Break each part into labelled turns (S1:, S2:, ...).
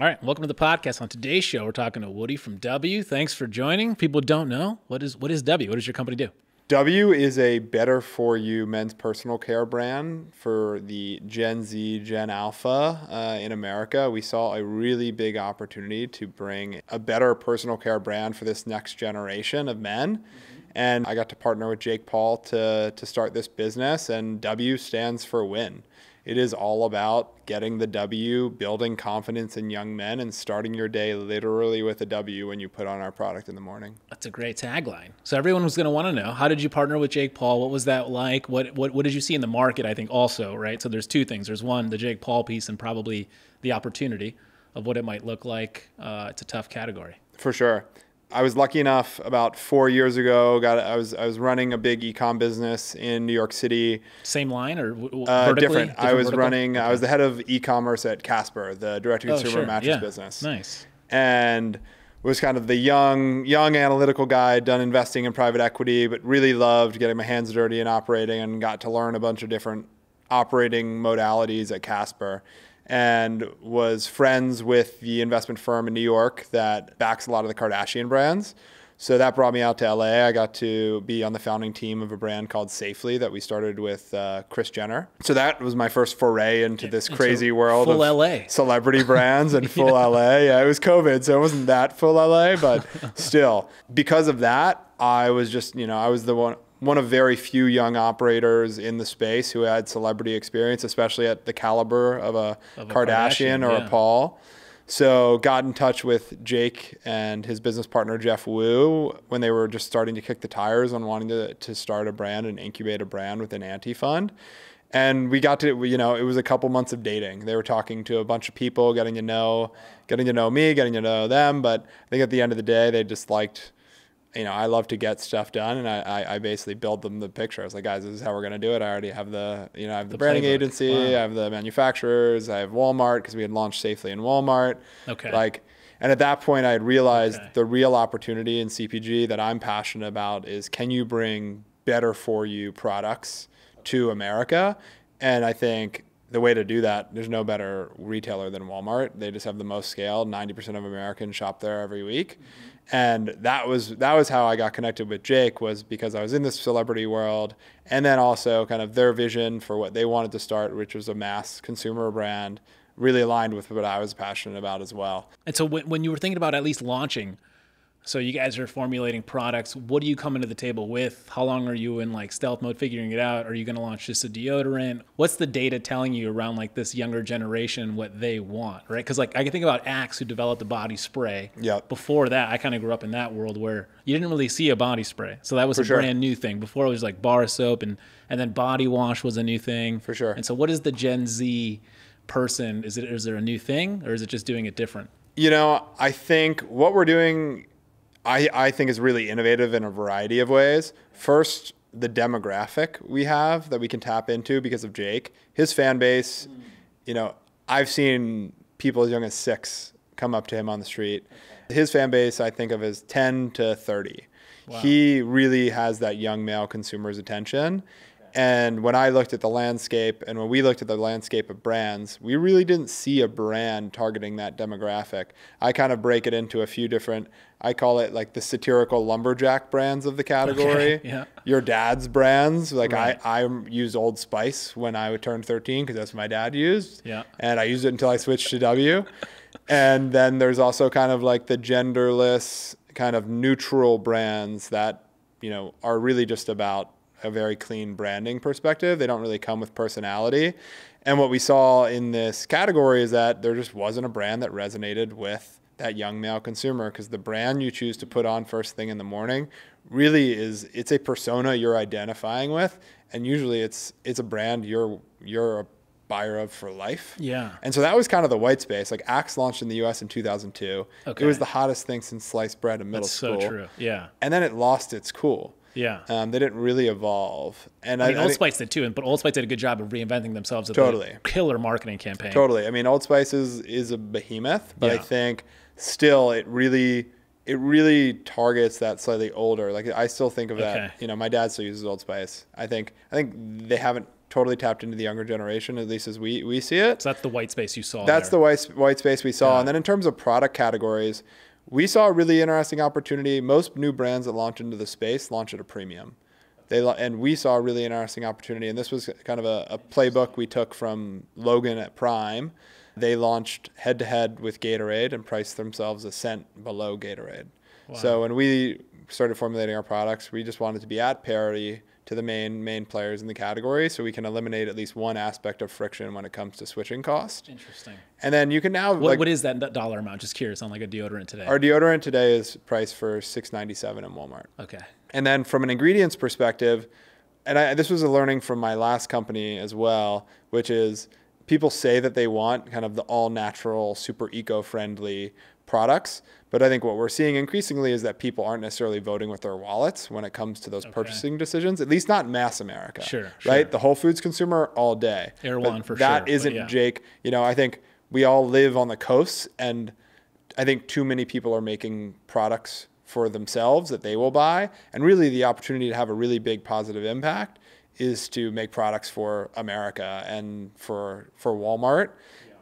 S1: All right, welcome to the podcast. On today's show, we're talking to Woodie from W. Thanks for joining. People don't know what is what is W. What does your company do?
S2: W is a better for you men's personal care brand for the Gen Z, Gen Alpha uh, in America. We saw a really big opportunity to bring a better personal care brand for this next generation of men. Mm-hmm. And I got to partner with Jake Paul to, to start this business, and W stands for win. It is all about getting the W, building confidence in young men, and starting your day literally with a W when you put on our product in the morning.
S1: That's a great tagline. So everyone was going to want to know how did you partner with Jake Paul? What was that like? What, what what did you see in the market? I think also right. So there's two things. There's one the Jake Paul piece, and probably the opportunity of what it might look like. Uh, it's a tough category.
S2: For sure. I was lucky enough about four years ago. Got I was I was running a big ecom business in New York City.
S1: Same line or
S2: uh, different. different. I was vertical? running. Okay. I was the head of e-commerce at Casper, the direct-to-consumer oh, sure. mattress
S1: yeah.
S2: business.
S1: Nice.
S2: And was kind of the young young analytical guy, done investing in private equity, but really loved getting my hands dirty and operating, and got to learn a bunch of different operating modalities at Casper and was friends with the investment firm in New York that backs a lot of the Kardashian brands. So that brought me out to LA. I got to be on the founding team of a brand called Safely that we started with uh, Kris Jenner. So that was my first foray into this crazy world
S1: full
S2: of
S1: LA.
S2: celebrity brands and full yeah. LA. Yeah, it was COVID, so it wasn't that full LA, but still, because of that, I was just, you know, I was the one one of very few young operators in the space who had celebrity experience, especially at the caliber of a, of a Kardashian, Kardashian, or yeah. a Paul. So got in touch with Jake and his business partner Jeff Woo when they were just starting to kick the tires on wanting to, to start a brand and incubate a brand with an anti fund. And we got to, you know, it was a couple months of dating. They were talking to a bunch of people, getting to know, getting to know me, getting to know them. But I think at the end of the day, they just liked you know, I love to get stuff done, and I, I, basically build them the picture. I was like, guys, this is how we're gonna do it. I already have the, you know, I have the, the branding playbook. agency, wow. I have the manufacturers, I have Walmart because we had launched safely in Walmart.
S1: Okay.
S2: Like, and at that point, I had realized okay. the real opportunity in CPG that I'm passionate about is can you bring better for you products to America? And I think the way to do that, there's no better retailer than Walmart. They just have the most scale. 90% of Americans shop there every week. Mm-hmm and that was that was how I got connected with Jake was because I was in this celebrity world and then also kind of their vision for what they wanted to start which was a mass consumer brand really aligned with what I was passionate about as well.
S1: And so when, when you were thinking about at least launching so you guys are formulating products. What do you come into the table with? How long are you in like stealth mode figuring it out? Are you going to launch just a deodorant? What's the data telling you around like this younger generation what they want, right? Because like I can think about Axe who developed the body spray.
S2: Yeah.
S1: Before that, I kind of grew up in that world where you didn't really see a body spray, so that was
S2: For
S1: a
S2: sure.
S1: brand new thing. Before it was like bar soap and and then body wash was a new thing.
S2: For sure.
S1: And so what is the Gen Z person? Is it is there a new thing or is it just doing it different?
S2: You know, I think what we're doing I, I think is really innovative in a variety of ways. First, the demographic we have that we can tap into because of Jake. His fan base, you know, I've seen people as young as six come up to him on the street. His fan base, I think of as 10 to 30. Wow. He really has that young male consumer's attention. And when I looked at the landscape and when we looked at the landscape of brands, we really didn't see a brand targeting that demographic. I kind of break it into a few different, I call it like the satirical lumberjack brands of the category.
S1: Okay, yeah.
S2: Your dad's brands. Like
S1: right.
S2: I, I used Old Spice when I turned 13 because that's what my dad used.
S1: Yeah.
S2: And I used it until I switched to W. and then there's also kind of like the genderless, kind of neutral brands that, you know, are really just about a very clean branding perspective. They don't really come with personality. And what we saw in this category is that there just wasn't a brand that resonated with that young male consumer because the brand you choose to put on first thing in the morning really is it's a persona you're identifying with and usually it's it's a brand you're you're a buyer of for life.
S1: Yeah.
S2: And so that was kind of the white space. Like Axe launched in the US in 2002.
S1: Okay.
S2: It was the hottest thing since sliced bread in middle
S1: That's
S2: school.
S1: so true. Yeah.
S2: And then it lost its cool.
S1: Yeah.
S2: Um, they didn't really evolve. And
S1: I mean,
S2: I,
S1: Old
S2: I
S1: Spice did too, but Old Spice did a good job of reinventing themselves. With
S2: Totally.
S1: a killer marketing campaign.
S2: Totally. I mean, Old Spice is, is a behemoth, but I think still it really it really targets that slightly older. Like I still think of
S1: Okay.
S2: that. You know, my dad still uses Old Spice. I think I think they haven't totally tapped into the younger generation, at least as we, we see it.
S1: So that's the white space you saw.
S2: That's
S1: there.
S2: the white, white space we saw.
S1: Yeah.
S2: And then in terms of product categories, we saw a really interesting opportunity. Most new brands that launch into the space launch at a premium. They and we saw a really interesting opportunity. And this was kind of a, a playbook we took from Logan at Prime. They launched head to head with Gatorade and priced themselves a cent below Gatorade. So when we started formulating our products, we just wanted to be at parity to the main main players in the category, so we can eliminate at least one aspect of friction when it comes to switching cost.
S1: Interesting.
S2: And then you can now
S1: What,
S2: like
S1: what is that dollar amount? Just curious on like a deodorant today.
S2: our deodorant today is priced for six ninety seven in Walmart.
S1: okay.
S2: And then from an ingredients perspective, and I, this was a learning from my last company as well, which is people say that they want kind of the all natural, super eco friendly products. But I think what we're seeing increasingly is that people aren't necessarily voting with their wallets when it comes to those purchasing decisions, at least not in mass America.
S1: Sure,
S2: Right?
S1: sure.
S2: The Whole Foods consumer all day.
S1: Erewhon for
S2: That
S1: sure,
S2: isn't
S1: yeah.
S2: Jake. You know, I think we all live on the coasts and I think too many people are making products for themselves that they will buy. And really, the opportunity to have a really big positive impact is to make products for America and for for Walmart.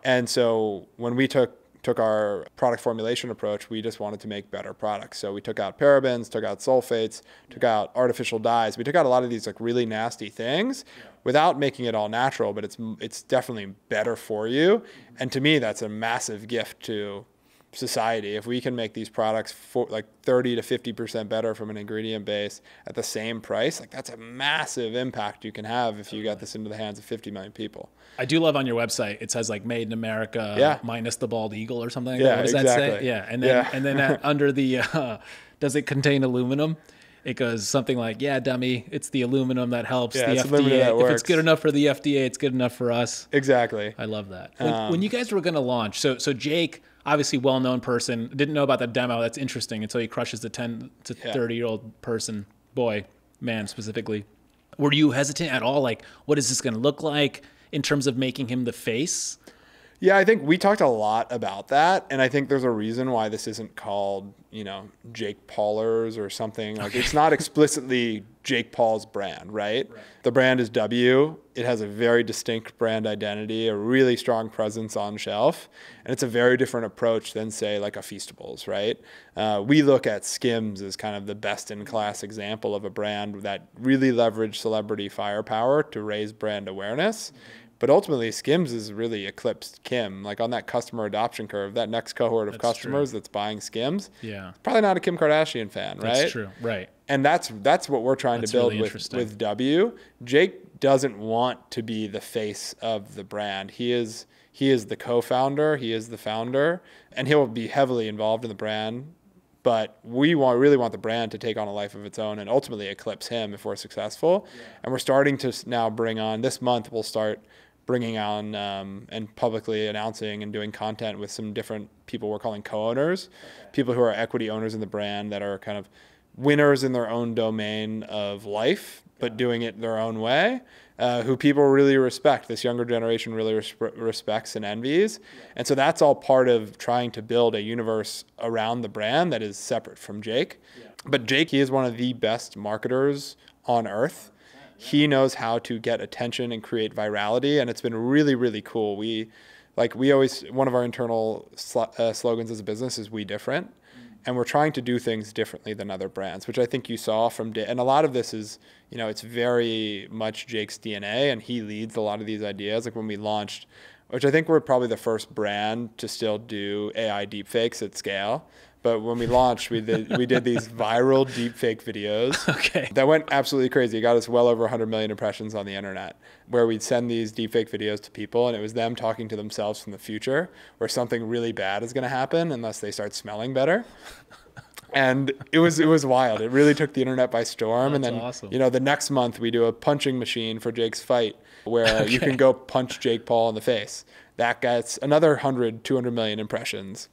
S2: And so when we took took our product formulation approach, we just wanted to make better products. So we took out parabens, took out sulfates, took out artificial dyes. We took out a lot of these like really nasty things without making it all natural, but it's it's definitely better for you. And to me, that's a massive gift to society if we can make these products for like 30 to 50% better from an ingredient base at the same price like that's a massive impact you can have if you got this into the hands of 50 million people
S1: I do love on your website. It says like "Made in America,"
S2: Yeah.
S1: minus the bald eagle or something.
S2: Yeah.
S1: What does that say?
S2: exactly.
S1: Yeah, and then
S2: Yeah.
S1: and then uh, under the uh, does it contain aluminum? It goes something like, "Yeah, dummy, it's the aluminum that helps
S2: Yeah,
S1: the
S2: it's aluminum
S1: FDA.
S2: that
S1: If it's good enough for the FDA, it's good enough for us."
S2: exactly
S1: I love that. When,
S2: Um,
S1: when you guys were going to launch, so so Jake, obviously well-known person, didn't know about the demo. That's interesting until he crushes the 10 to
S2: Yeah.
S1: 30-year-old person, boy, man specifically. Were you hesitant at all like what is this going to look like in terms of making him the face?
S2: Yeah, I think we talked a lot about that, and I think there's a reason why this isn't called, you know, Jake Paulers or something. Like it's not explicitly Jake Paul's brand, right? The brand is W. It has a very distinct brand identity, a really strong presence on shelf, and it's a very different approach than say like a Feastables, right? Uh, we look at Skims as kind of the best in class example of a brand that really leveraged celebrity firepower to raise brand awareness. But ultimately, Skims has really eclipsed Kim. Like on that customer adoption curve, that next cohort of
S1: That's
S2: customers that's buying Skims,
S1: Yeah.
S2: probably not a Kim Kardashian fan, right?
S1: That's true. Right.
S2: And that's that's what we're trying
S1: That's
S2: to build
S1: really
S2: with, with W. Jake doesn't want to be the face of the brand. He is he is the co-founder, he is the founder, and he'll be heavily involved in the brand. But we want really want the brand to take on a life of its own and ultimately eclipse him if we're successful. And we're starting to now bring on this month. We'll start bringing on um, and publicly announcing and doing content with some different people we're calling co-owners, people who are equity owners in the brand that are kind of winners in their own domain of life, but doing it their own way. Uh, who people really respect. This younger generation really res- respects and envies, and so that's all part of trying to build a universe around the brand that is separate from Jake. But Jake, he is one of the best marketers on earth he knows how to get attention and create virality and it's been really really cool. We like we always one of our internal sl- uh, slogans as a business is we different and we're trying to do things differently than other brands which i think you saw from and a lot of this is you know it's very much jake's dna and he leads a lot of these ideas. Like when we launched which i think we're probably the first brand to still do ai deepfakes at scale but when we launched we did we did these viral deepfake videos
S1: Okay.
S2: that went absolutely crazy. It got us well over 100 million impressions on the internet, where we'd send these deepfake videos to people, and it was them talking to themselves from the future, where something really bad is going to happen unless they start smelling better. And it was it was wild. It really took the internet by storm. and then
S1: awesome.
S2: you know the next month we do a punching machine for Jake's fight, where you can go punch Jake Paul in the face. That gets another 100, 200 million impressions.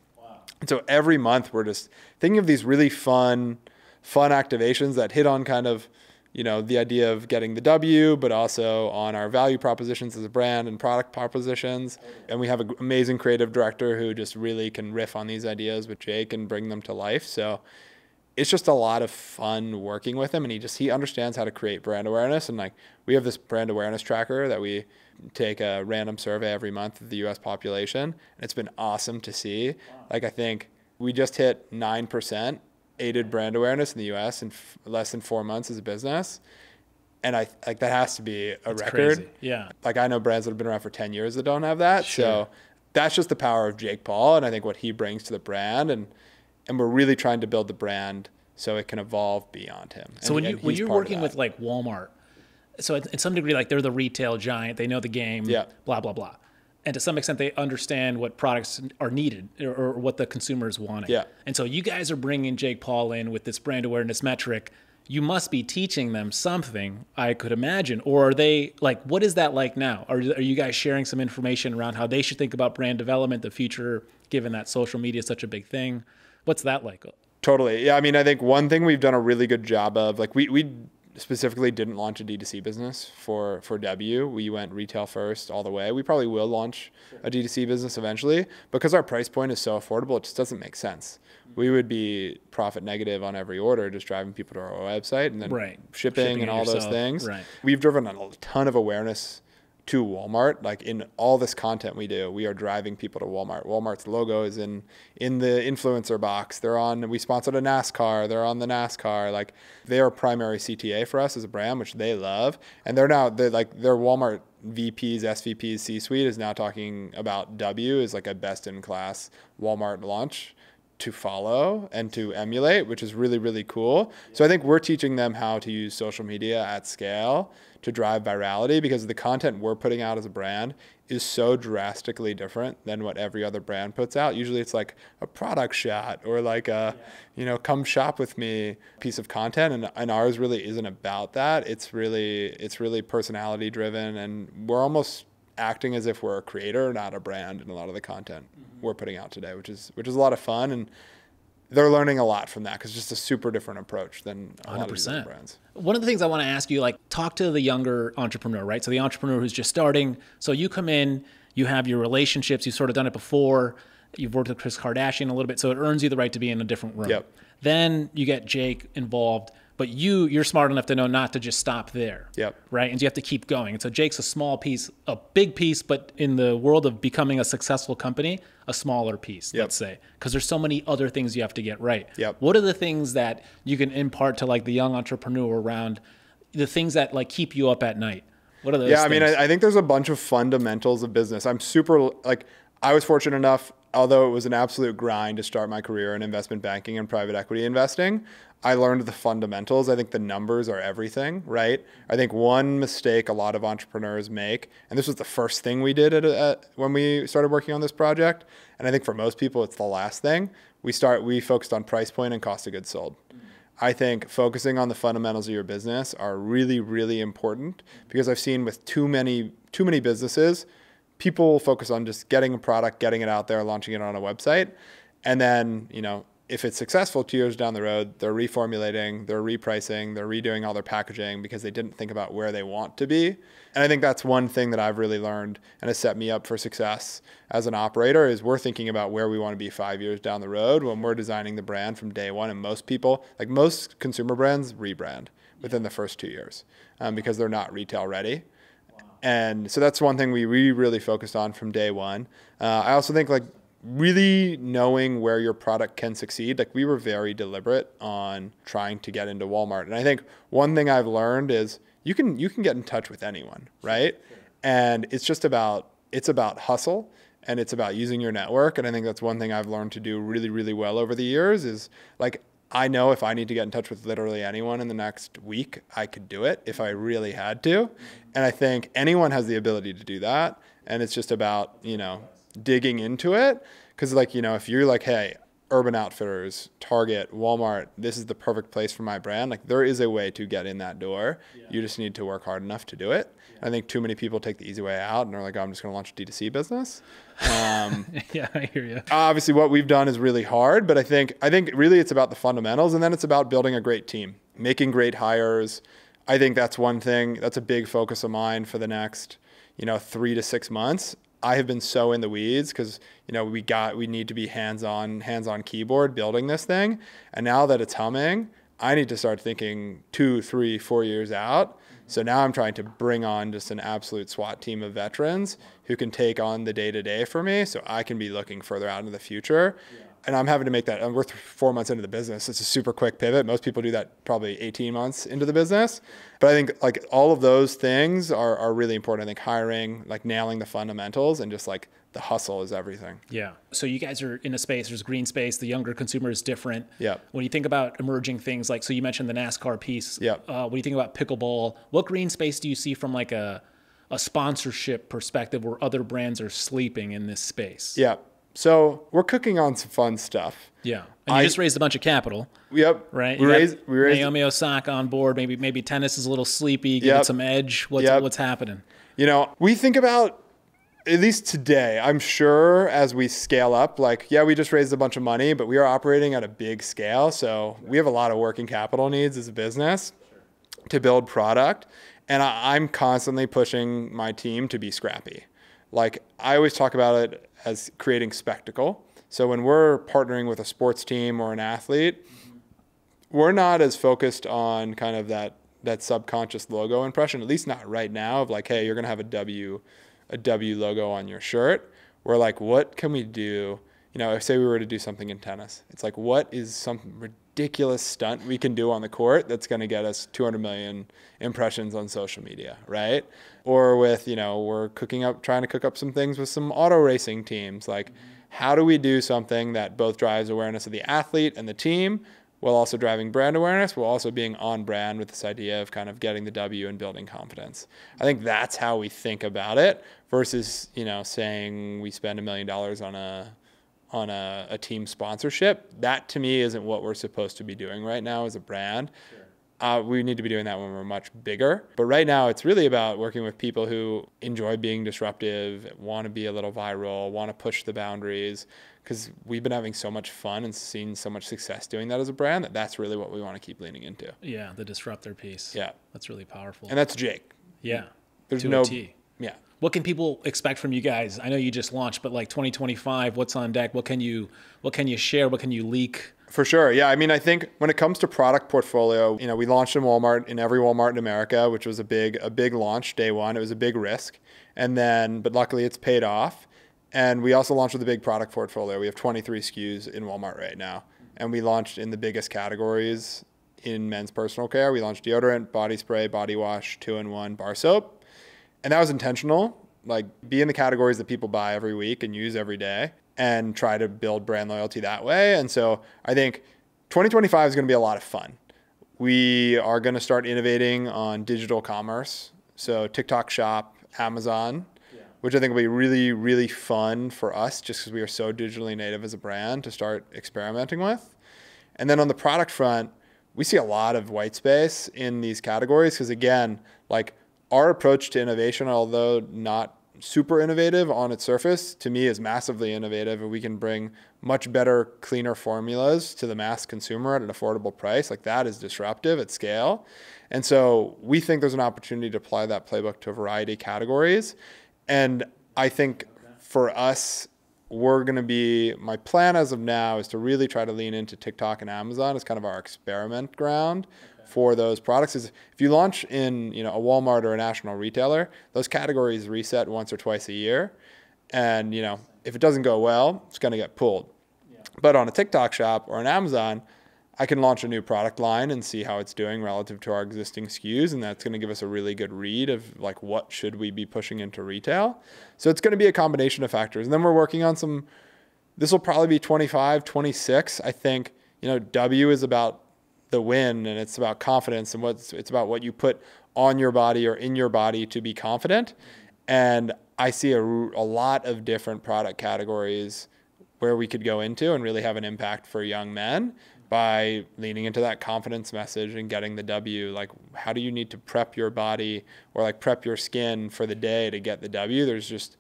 S2: And so every month we're just thinking of these really fun, fun activations that hit on kind of, you know, the idea of getting the W, but also on our value propositions as a brand and product propositions. And we have an amazing creative director who just really can riff on these ideas with Jake and bring them to life. So it's just a lot of fun working with him and he just he understands how to create brand awareness and like we have this brand awareness tracker that we take a random survey every month of the US population and it's been awesome to see like I think we just hit 9% aided brand awareness in the US in f- less than 4 months as a business and I like that has to be a
S1: It's
S2: record
S1: crazy. Yeah.
S2: like I know brands that have been around for 10 years that don't have that.
S1: Sure.
S2: So that's just the power of Jake Paul and I think what he brings to the brand and and we're really trying to build the brand so it can evolve beyond him.
S1: So
S2: And-
S1: when you when you're working with like Walmart, so in some degree like they're the retail giant, they know the game,
S2: Yeah.
S1: blah blah blah, and to some extent they understand what products are needed or, or what the consumer is wanting.
S2: Yeah.
S1: And so you guys are bringing Jake Paul in with this brand awareness metric. You must be teaching them something, I could imagine. Or are they like, what is that like now? Are, are you guys sharing some information around how they should think about brand development, the future, given that social media is such a big thing? What's that like?
S2: Totally. Yeah. I mean, I think one thing we've done a really good job of, like, we, we specifically didn't launch a D2C business for, for W. We went retail first all the way. We probably will launch a D2C business eventually because our price point is so affordable, it just doesn't make sense. We would be profit negative on every order, just driving people to our website and then
S1: Right.
S2: shipping,
S1: Shipping
S2: and all those things.
S1: Right.
S2: We've driven a ton of awareness to Walmart. Like in all this content we do, we are driving people to Walmart. Walmart's logo is in in the influencer box. They're on. We sponsored a NASCAR. They're on the NASCAR. Like they are primary CTA for us as a brand, which they love. And they're now they're like their Walmart VPs, SVPs, C-suite is now talking about W as like a best in class Walmart launch to follow and to emulate, which is really, really cool. So I think we're teaching them how to use social media at scale to drive virality because the content we're putting out as a brand is so drastically different than what every other brand puts out. Usually it's like a product shot or like a, you know, come shop with me piece of content and, and ours really isn't about that. It's really it's really personality driven and we're almost acting as if we're a creator, not a brand in a lot of the content mm-hmm. We're putting out today, which is which is a lot of fun and they're learning a lot from that because it's just a super different approach than a lot of these other
S1: 100%.
S2: brands.
S1: One of the things I want to ask you, like, talk to the younger entrepreneur, right? So the entrepreneur who's just starting. So you come in, you have your relationships, you've sort of done it before. You've worked with Kris Kardashian a little bit, so it earns you the right to be in a different room.
S2: Yep.
S1: Then you get Jake involved, but you you're smart enough to know not to just stop there.
S2: Yep.
S1: Right, and you have to keep going. And so Jake's a small piece, a big piece, but in the world of becoming a successful company, a smaller piece,
S2: Yep.
S1: let's say, because there's so many other things you have to get right.
S2: Yep.
S1: What are the things that you can impart to like the young entrepreneur around the things that like keep you up at night? What are those?
S2: Yeah, I mean. I, I think there's a bunch of fundamentals of business. I'm super like I was fortunate enough, although it was an absolute grind to start my career in investment banking and private equity investing. I learned the fundamentals. I think the numbers are everything, right? I think one mistake a lot of entrepreneurs make, and this was the first thing we did at, at when we started working on this project, and I think for most people it's the last thing. We start we focused on price point and cost of goods sold. I think focusing on the fundamentals of your business are really, really important because I've seen with too many too many businesses, people focus on just getting a product, getting it out there, launching it on a website, and then you know if it's successful two years down the road, they're reformulating, they're repricing, they're redoing all their packaging because they didn't think about where they want to be. And I think that's one thing that I've really learned and has set me up for success as an operator is we're thinking about where we want to be five years down the road when we're designing the brand from day one. And most people, like most consumer brands, rebrand within the first two years um, because they're not retail ready. And so that's one thing we really, really focused on from day one. Uh, I also think like really knowing where your product can succeed. Like we were very deliberate on trying to get into Walmart. And I think one thing I've learned is you can you can get in touch with anyone, right? And it's just about it's about hustle and it's about using your network. And I think that's one thing I've learned to do really, really well over the years is like I know if I need to get in touch with literally anyone in the next week, I could do it if I really had to. And I think anyone has the ability to do that. And it's just about, you know, digging into it. Cause like, you know, if you're like, hey, Urban Outfitters, Target, Walmart, this is the perfect place for my brand, like there is a way to get in that door. You just need to work hard enough to do it. I think too many people take the easy way out and are like, oh, I'm just going to launch a D2C business. Um,
S1: yeah, I hear you.
S2: obviously what we've done is really hard but i think i think really it's about the fundamentals and then it's about building a great team making great hires i think that's one thing that's a big focus of mine for the next you know three to six months I have been so in the weeds because you know we got we need to be hands on hands on keyboard building this thing, and now that it's humming, I need to start thinking two, three, four years out. So now I'm trying to bring on just an absolute SWAT team of veterans who can take on the day to day for me, so I can be looking further out into the future. Yeah and I'm having to make that. We're four months into the business. It's a super quick pivot. Most people do that probably 18 months into the business. But I think like all of those things are, are really important. I think hiring, like nailing the fundamentals, and just like the hustle is everything.
S1: Yeah. So you guys are in a space. There's green space. The younger consumer is different.
S2: Yeah.
S1: When you think about emerging things like, so you mentioned the NASCAR piece.
S2: Yeah.
S1: Uh, when you think about pickleball, what green space do you see from like a a sponsorship perspective where other brands are sleeping in this space?
S2: Yeah. So we're cooking on some fun stuff.
S1: Yeah, and you I, just raised a bunch of capital.
S2: Yep.
S1: Right.
S2: We
S1: you
S2: raised. We raised.
S1: Naomi Osaka on board. Maybe maybe tennis is a little sleepy. Give yep. it some edge. What's yep. what's happening?
S2: You know, we think about at least today. I'm sure as we scale up, like yeah, we just raised a bunch of money, but we are operating at a big scale, so we have a lot of working capital needs as a business to build product, and I, I'm constantly pushing my team to be scrappy. Like I always talk about it as creating spectacle. So when we're partnering with a sports team or an athlete, we're not as focused on kind of that that subconscious logo impression, at least not right now, of like, hey, you're gonna have a W, a W logo on your shirt. We're like, what can we do? You know, say we were to do something in tennis, it's like, what is some ridiculous stunt we can do on the court that's going to get us 200 million impressions on social media, right? Or with, you know, we're cooking up, trying to cook up some things with some auto racing teams. Like, how do we do something that both drives awareness of the athlete and the team while also driving brand awareness, while also being on brand with this idea of kind of getting the W and building confidence. I think that's how we think about it versus, you know, saying we spend a million dollars on a on a, a, team sponsorship. That to me isn't what we're supposed to be doing right now as a brand. Sure. Uh, we need to be doing that when we're much bigger. But right now, it's really about working with people who enjoy being disruptive, want to be a little viral, want to push the boundaries. Because we've been having so much fun and seen so much success doing that as a brand that that's really what we want to keep leaning into.
S1: Yeah, the disruptor piece.
S2: Yeah,
S1: that's really powerful.
S2: And that's Jake.
S1: Yeah,
S2: there's no. T. Yeah.
S1: What can people expect from you guys? I know you just launched, but like 2025, what's on deck? What can you what can you share? What can you leak?
S2: For sure. Yeah. I mean, I think when it comes to product portfolio, you know, we launched in Walmart in every Walmart in America, which was a big, a big launch day one. It was a big risk. And then, but luckily it's paid off. And we also launched with a big product portfolio. We have 23 SKUs in Walmart right now. And we launched in the biggest categories in men's personal care. We launched deodorant, body spray, body wash, two in one, bar soap. And that was intentional. Like be in the categories that people buy every week and use every day and try to build brand loyalty that way. And so I think 2025 is going to be a lot of fun. We are going to start innovating on digital commerce. So TikTok Shop, Amazon, yeah. which I think will be really, really fun for us just because we are so digitally native as a brand to start experimenting with. And then on the product front, we see a lot of white space in these categories because, again, like our approach to innovation, although not super innovative on its surface to me is massively innovative. And we can bring much better cleaner formulas to the mass consumer at an affordable price. Like that is disruptive at scale. And so we think there's an opportunity to apply that playbook to a variety of categories. And i think for us we're going to be my plan as of now is to really try to lean into tiktok and amazon as kind of our experiment ground for those products is if you launch in you know a Walmart or a national retailer, those categories reset once or twice a year, and you know if it doesn't go well, it's going to get pulled. Yeah. But on a TikTok shop or an Amazon, I can launch a new product line and see how it's doing relative to our existing SKUs, and that's going to give us a really good read of like what should we be pushing into retail. So it's going to be a combination of factors, and then we're working on some. This will probably be 25, 26. I think you know W is about the win and it's about confidence and what's it's about what you put on your body or in your body to be confident and i see a, a lot of different product categories where we could go into and really have an impact for young men by leaning into that confidence message and getting the W. Like, how do you need to prep your body or like prep your skin for the day to get the W? There's just,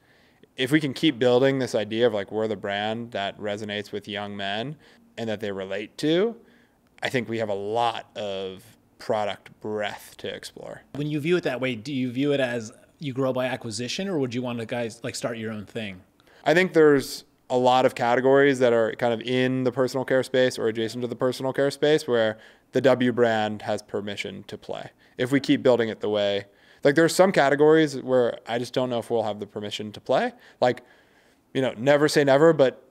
S2: if we can keep building this idea of like we're the brand that resonates with young men and that they relate to, I think we have a lot of product breadth to explore.
S1: When you view it that way, do you view it as you grow by acquisition, or would you want to guys like start your own thing?
S2: I think there's a lot of categories that are kind of in the personal care space or adjacent to the personal care space where the W brand has permission to play. If we keep building it the way, like there's some categories where I just don't know if we'll have the permission to play. Like, you know, never say never, but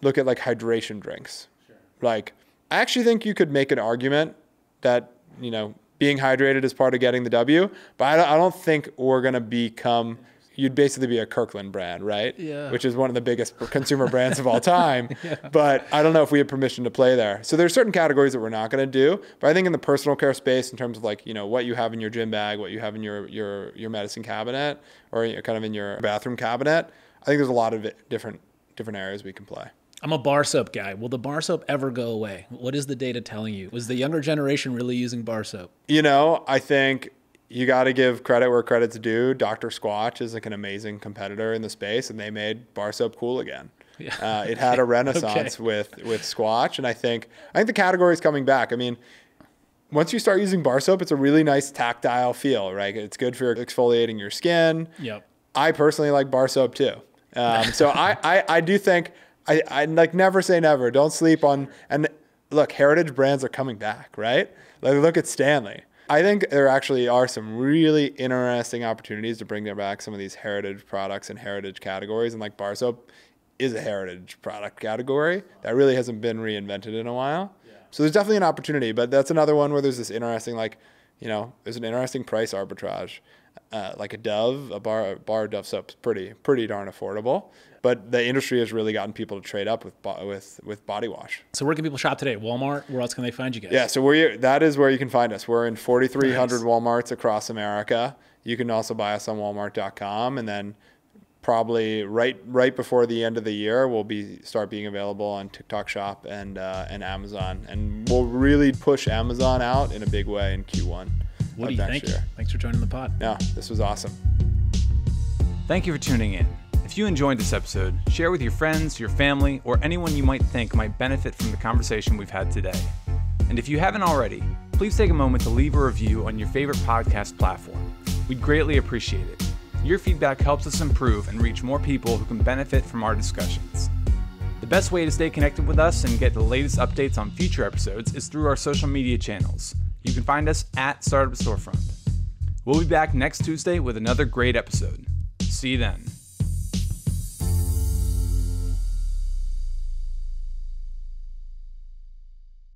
S2: look at like hydration drinks. Sure. Like, I actually think you could make an argument that, you know, being hydrated is part of getting the W, but I don't, I don't think we're going to become you'd basically be a Kirkland brand, right?
S1: Yeah.
S2: Which is one of the biggest consumer brands of all time. yeah. But I don't know if we have permission to play there. So there's certain categories that we're not going to do. But I think in the personal care space, in terms of like you know what you have in your gym bag, what you have in your your your medicine cabinet, or kind of in your bathroom cabinet, I think there's a lot of different different areas we can play.
S1: I'm a bar soap guy. Will the bar soap ever go away? What is the data telling you? Was the younger generation really using bar soap?
S2: You know, I think you got to give credit where credit's due. Dr. Squatch is like an amazing competitor in the space, and they made bar soap cool again. Yeah. Uh, it had a renaissance okay. with with Squatch, and I think I think the category is coming back. I mean, once you start using bar soap, it's a really nice tactile feel, right? It's good for exfoliating your skin.
S1: Yep.
S2: I personally like bar soap too. Um, so I, I I do think I I like never say never. Don't sleep on and look, heritage brands are coming back, right? Like look at Stanley. I think there actually are some really interesting opportunities to bring them back some of these heritage products and heritage categories. And like bar soap is a heritage product category that really hasn't been reinvented in a while. Yeah. So there's definitely an opportunity, but that's another one where there's this interesting, like, you know, there's an interesting price arbitrage. Uh, like a Dove, a bar, a bar Dove soap's pretty, pretty darn affordable but the industry has really gotten people to trade up with with with body wash.
S1: So where can people shop today? Walmart. Where else can they find you guys?
S2: Yeah, so we that is where you can find us. We're in 4,300 nice. WalMarts across America. You can also buy us on Walmart.com, and then probably right right before the end of the year, we'll be start being available on TikTok Shop and uh, and Amazon, and we'll really push Amazon out in a big way in Q1.
S1: Woodie, thank year. you. Thanks for joining the pod.
S2: Yeah, this was awesome.
S3: Thank you for tuning in. If you enjoyed this episode, share with your friends, your family, or anyone you might think might benefit from the conversation we've had today. And if you haven't already, please take a moment to leave a review on your favorite podcast platform. We'd greatly appreciate it. Your feedback helps us improve and reach more people who can benefit from our discussions. The best way to stay connected with us and get the latest updates on future episodes is through our social media channels. You can find us at Startup Storefront. We'll be back next Tuesday with another great episode. See you then.